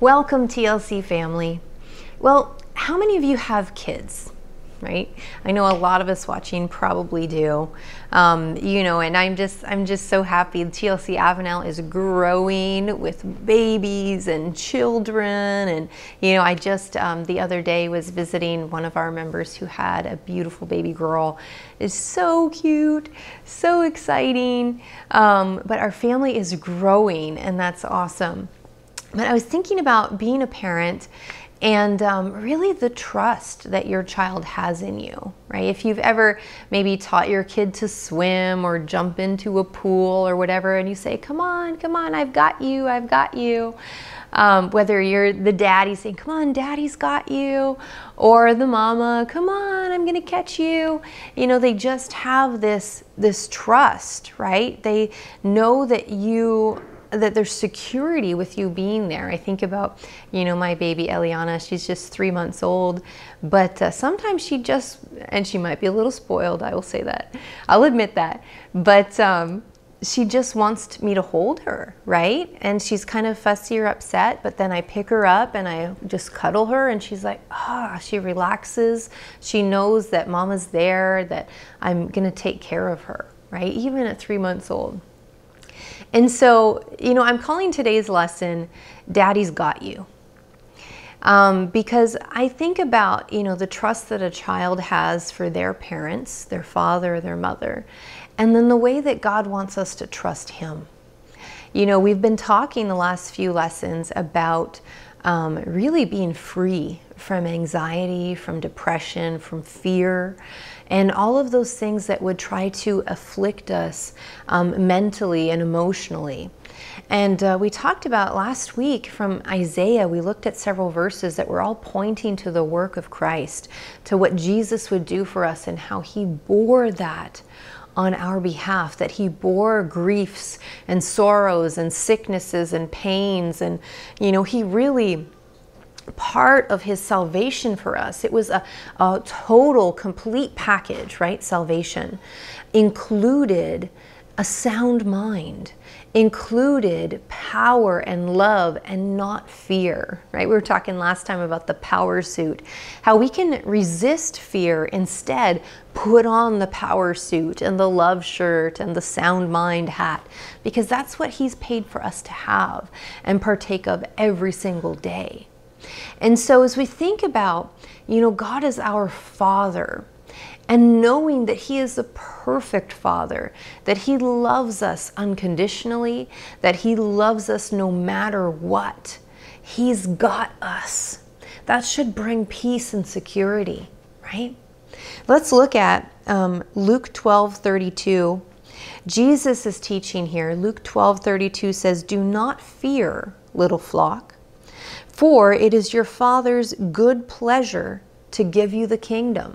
Welcome, TLC family. Well, how many of you have kids? Right? I know a lot of us watching probably do. Um, you know, and I'm just I'm just so happy. TLC Avenal is growing with babies and children, and you know, I just um, the other day was visiting one of our members who had a beautiful baby girl. Is so cute, so exciting. Um, but our family is growing, and that's awesome. But I was thinking about being a parent and um, really the trust that your child has in you, right? If you've ever maybe taught your kid to swim or jump into a pool or whatever, and you say, Come on, come on, I've got you, I've got you. Um, whether you're the daddy saying, Come on, daddy's got you, or the mama, Come on, I'm gonna catch you. You know, they just have this, this trust, right? They know that you that there's security with you being there. I think about, you know, my baby Eliana, she's just three months old, but uh, sometimes she just, and she might be a little spoiled, I will say that. I'll admit that. But um, she just wants me to hold her, right? And she's kind of fussy or upset, but then I pick her up and I just cuddle her, and she's like, ah, she relaxes. She knows that mama's there, that I'm gonna take care of her, right? Even at three months old. And so, you know, I'm calling today's lesson Daddy's Got You. Um, because I think about, you know, the trust that a child has for their parents, their father, their mother, and then the way that God wants us to trust Him. You know, we've been talking the last few lessons about um, really being free from anxiety, from depression, from fear, and all of those things that would try to afflict us um, mentally and emotionally. And uh, we talked about last week from Isaiah, we looked at several verses that were all pointing to the work of Christ, to what Jesus would do for us and how he bore that on our behalf, that he bore griefs and sorrows and sicknesses and pains. And, you know, he really part of his salvation for us. It was a, a total, complete package, right? Salvation included a sound mind, included power and love and not fear, right? We were talking last time about the power suit, how we can resist fear, instead, put on the power suit and the love shirt and the sound mind hat, because that's what He's paid for us to have and partake of every single day. And so as we think about, you know, God is our Father, and knowing that He is the perfect Father, that He loves us unconditionally, that He loves us no matter what, He's got us. That should bring peace and security, right? Let's look at um, Luke 12 32. Jesus is teaching here. Luke 12 32 says, Do not fear, little flock for it is your Father's good pleasure to give you the kingdom.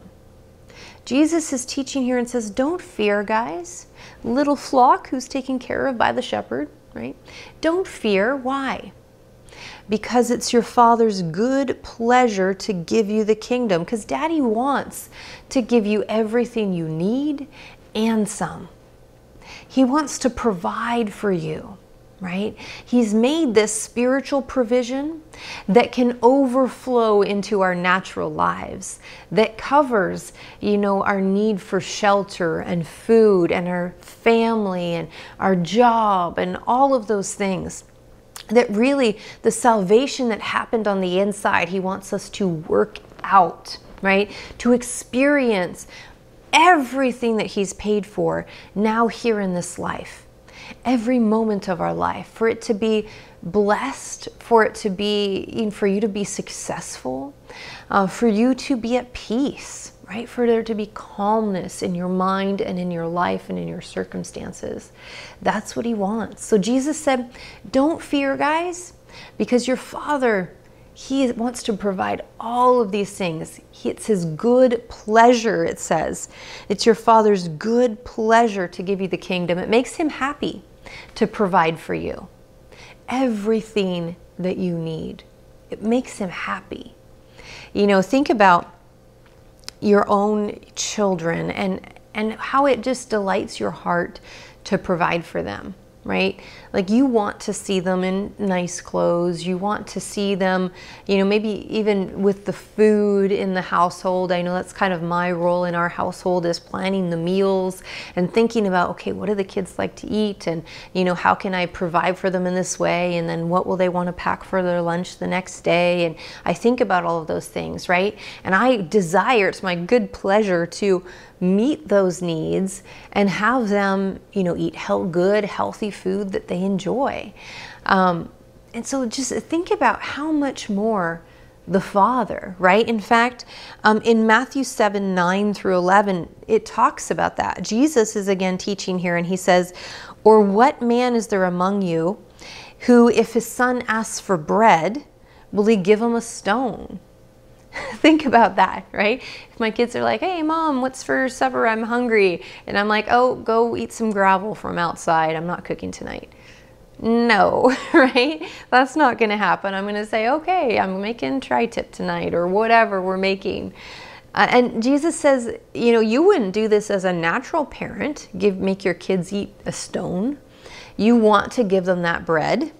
Jesus is teaching here and says, Don't fear, guys. Little flock who's taken care of by the shepherd, right? Don't fear. Why? Because it's your Father's good pleasure to give you the kingdom. Because Daddy wants to give you everything you need and some. He wants to provide for you right? He's made this spiritual provision that can overflow into our natural lives, that covers, you know, our need for shelter and food and our family and our job and all of those things. That really, the salvation that happened on the inside, He wants us to work out, right? To experience everything that He's paid for now here in this life every moment of our life, for it to be blessed, for it to be, for you to be successful, uh, for you to be at peace, right? For there to be calmness in your mind and in your life and in your circumstances. That's what He wants. So Jesus said, Don't fear, guys, because your Father he wants to provide all of these things. It's His good pleasure, it says. It's your Father's good pleasure to give you the kingdom. It makes Him happy to provide for you everything that you need. It makes Him happy. You know, think about your own children and, and how it just delights your heart to provide for them right? Like you want to see them in nice clothes. You want to see them, you know, maybe even with the food in the household. I know that's kind of my role in our household is planning the meals and thinking about, okay, what do the kids like to eat? And, you know, how can I provide for them in this way? And then what will they want to pack for their lunch the next day? And I think about all of those things, right? And I desire, it's my good pleasure to meet those needs and have them, you know, eat health, good, healthy food that they enjoy. Um, and so just think about how much more the Father, right? In fact, um, in Matthew 7 9 through 11, it talks about that. Jesus is again teaching here, and he says, Or what man is there among you who, if his son asks for bread, will he give him a stone? Think about that, right? If my kids are like, hey, mom, what's for supper? I'm hungry. And I'm like, oh, go eat some gravel from outside. I'm not cooking tonight. No, right? That's not going to happen. I'm going to say, okay, I'm making tri tip tonight or whatever we're making. Uh, and Jesus says, you know, you wouldn't do this as a natural parent, give make your kids eat a stone. You want to give them that bread.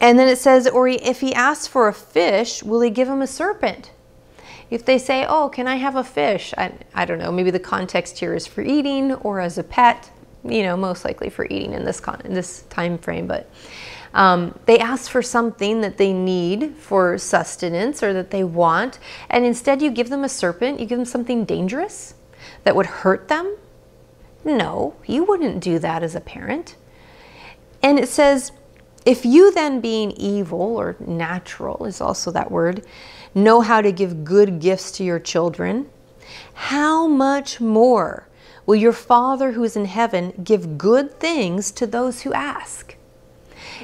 And then it says, or if he asks for a fish, will he give him a serpent? If they say, oh, can I have a fish? I, I don't know, maybe the context here is for eating or as a pet, you know, most likely for eating in this, con- in this time frame. But um, they ask for something that they need for sustenance or that they want. And instead you give them a serpent, you give them something dangerous that would hurt them. No, you wouldn't do that as a parent. And it says, if you then, being evil or natural is also that word, know how to give good gifts to your children, how much more will your Father who is in heaven give good things to those who ask?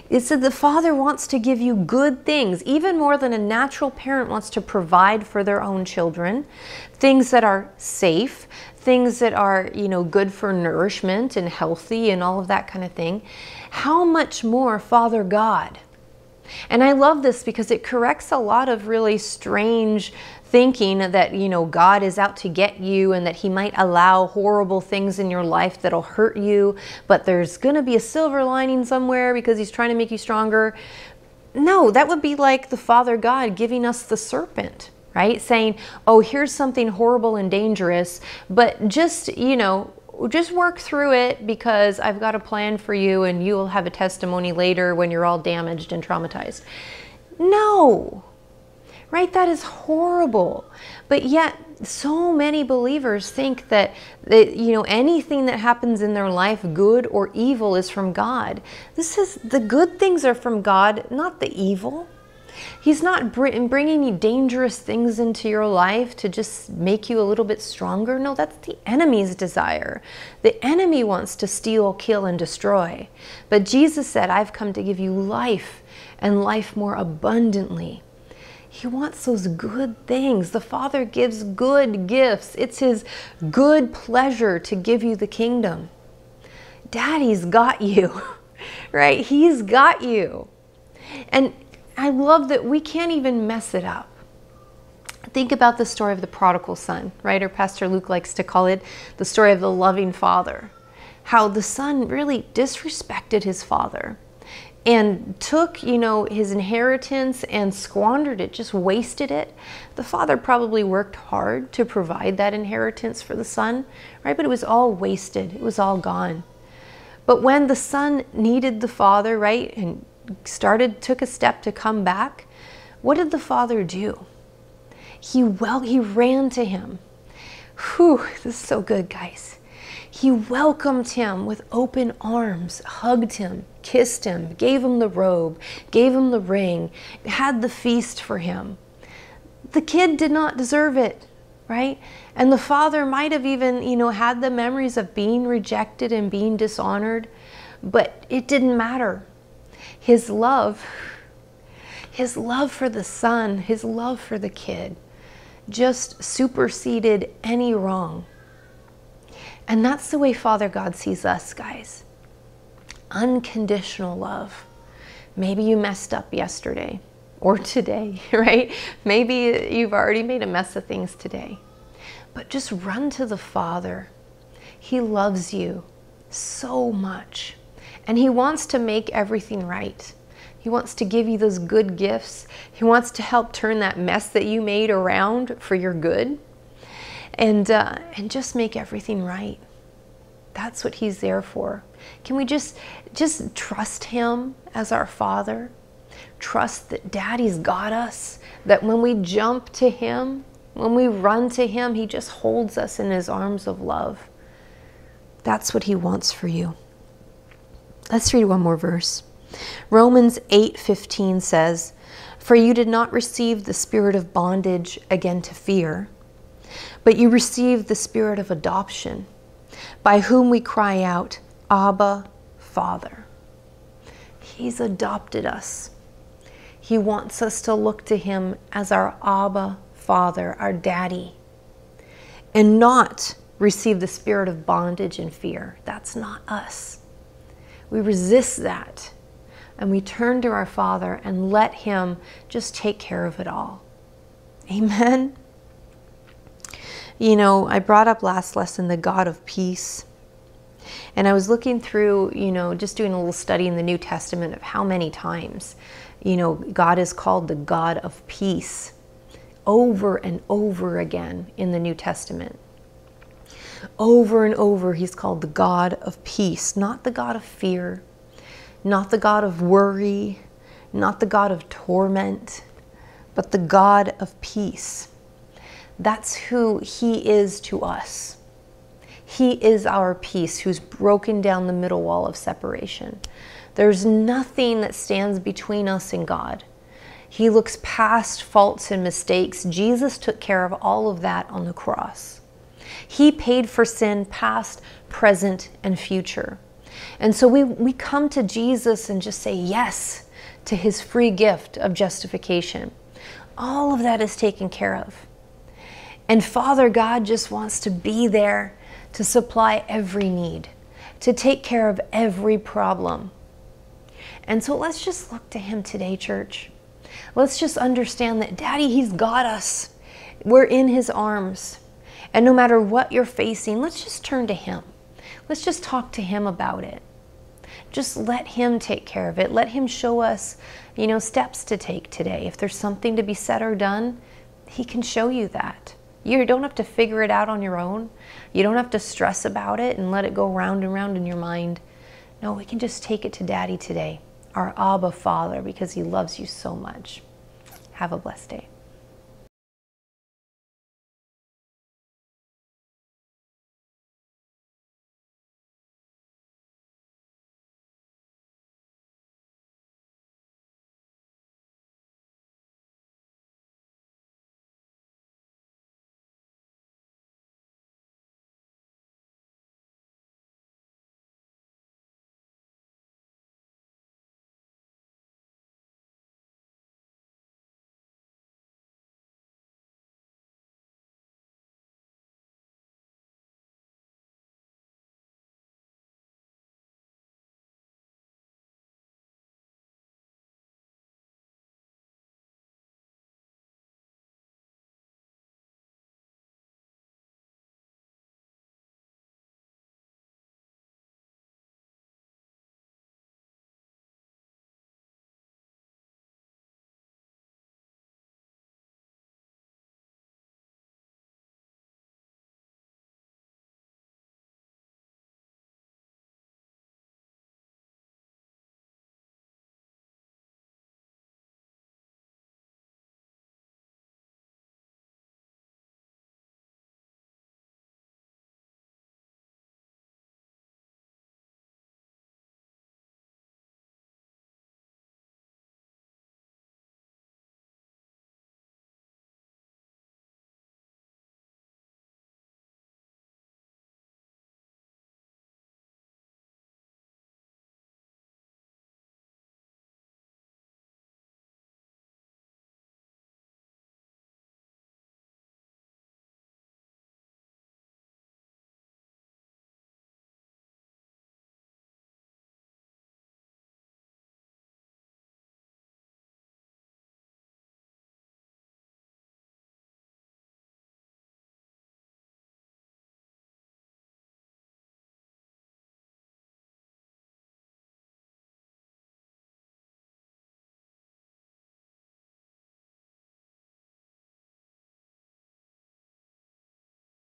It said the Father wants to give you good things, even more than a natural parent wants to provide for their own children, things that are safe, things that are, you know, good for nourishment and healthy and all of that kind of thing. How much more Father God? And I love this because it corrects a lot of really strange thinking that, you know, God is out to get you and that He might allow horrible things in your life that'll hurt you, but there's going to be a silver lining somewhere because He's trying to make you stronger. No, that would be like the Father God giving us the serpent right? Saying, oh, here's something horrible and dangerous, but just, you know, just work through it because I've got a plan for you and you will have a testimony later when you're all damaged and traumatized. No, right? That is horrible. But yet, so many believers think that, that you know anything that happens in their life, good or evil, is from God. This is the good things are from God, not the evil. He's not bringing you dangerous things into your life to just make you a little bit stronger. No, that's the enemy's desire. The enemy wants to steal, kill, and destroy. But Jesus said, I've come to give you life and life more abundantly. He wants those good things. The Father gives good gifts. It's His good pleasure to give you the kingdom. Daddy's got you, right? He's got you. And I love that we can't even mess it up. Think about the story of the prodigal son, right? Or Pastor Luke likes to call it the story of the loving father. How the son really disrespected his father and took, you know, his inheritance and squandered it, just wasted it. The father probably worked hard to provide that inheritance for the son, right? But it was all wasted. It was all gone. But when the son needed the father, right, and started, took a step to come back, what did the father do? He well, he ran to him. Whew, this is so good, guys. He welcomed him with open arms, hugged him, kissed him, gave him the robe, gave him the ring, had the feast for him. The kid did not deserve it, right? And the father might have even, you know, had the memories of being rejected and being dishonored, but it didn't matter his love, his love for the son, his love for the kid, just superseded any wrong. And that's the way Father God sees us, guys. Unconditional love. Maybe you messed up yesterday or today, right? Maybe you've already made a mess of things today. But just run to the Father. He loves you so much. And He wants to make everything right. He wants to give you those good gifts. He wants to help turn that mess that you made around for your good and, uh, and just make everything right. That's what He's there for. Can we just, just trust Him as our Father? Trust that Daddy's got us, that when we jump to Him, when we run to Him, He just holds us in His arms of love. That's what He wants for you. Let's read one more verse. Romans 8:15 says, "For you did not receive the spirit of bondage again to fear, but you received the spirit of adoption, by whom we cry out, Abba, Father." He's adopted us. He wants us to look to him as our Abba, Father, our daddy, and not receive the spirit of bondage and fear. That's not us. We resist that and we turn to our Father and let Him just take care of it all. Amen. You know, I brought up last lesson the God of peace. And I was looking through, you know, just doing a little study in the New Testament of how many times, you know, God is called the God of peace over and over again in the New Testament. Over and over, he's called the God of peace, not the God of fear, not the God of worry, not the God of torment, but the God of peace. That's who he is to us. He is our peace who's broken down the middle wall of separation. There's nothing that stands between us and God. He looks past faults and mistakes. Jesus took care of all of that on the cross. He paid for sin past, present, and future. And so we, we come to Jesus and just say yes to his free gift of justification. All of that is taken care of. And Father God just wants to be there to supply every need, to take care of every problem. And so let's just look to him today, church. Let's just understand that Daddy, He's got us. We're in His arms. And no matter what you're facing, let's just turn to Him. Let's just talk to Him about it. Just let Him take care of it. Let Him show us, you know, steps to take today. If there's something to be said or done, He can show you that. You don't have to figure it out on your own. You don't have to stress about it and let it go round and round in your mind. No, we can just take it to Daddy today our Abba Father because He loves you so much. Have a blessed day.